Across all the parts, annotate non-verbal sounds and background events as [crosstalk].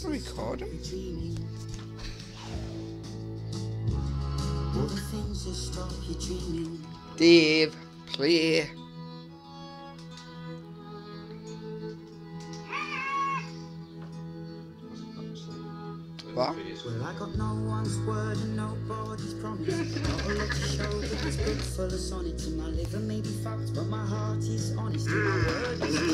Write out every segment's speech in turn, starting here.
Is it recording? dreaming. All the things that stop you dreaming. Dave, play. What? Well, I got no one's word and nobody's promise. Not a lot to show, but this book full of sonnets. And my liver may be fucked, but my heart is honest. And my word is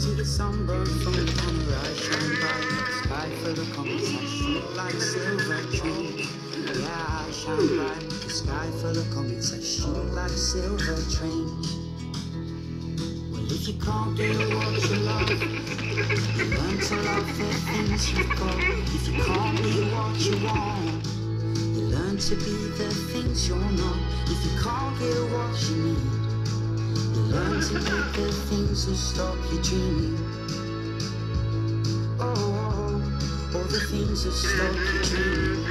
skin to get from the camera. I shine bright, sky full of comets. I shoot like silver train. Yeah, I shine bright, the sky full of comets. I shoot like silver train. Well, if you can't get what you love, you learn to love the things you've got. If you can't be what you want, you learn to be the things you're not. If you can't get what you need, you learn to be the things that stop dreaming. Oh, oh, all the things that oh.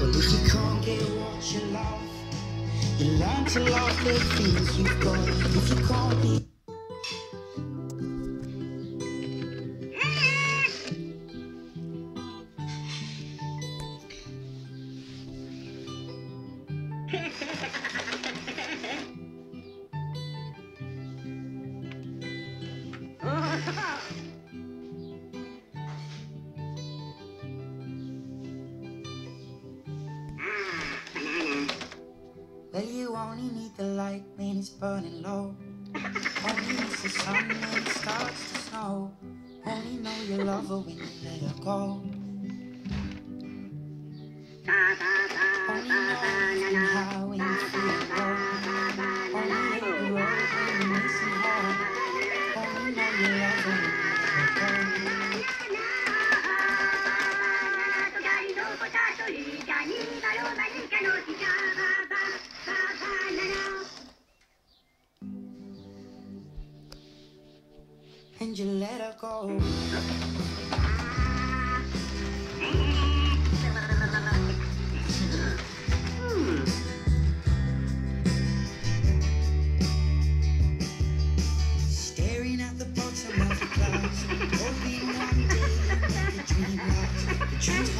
Well, if you can't get what you love, you learn to love the things you've got. If you be Well, you [laughs] [laughs] only need the light when it's burning low. Only miss the sun when it starts to snow. Only know you love her when you let her go. and you let her go. Staring at the bottom of the one day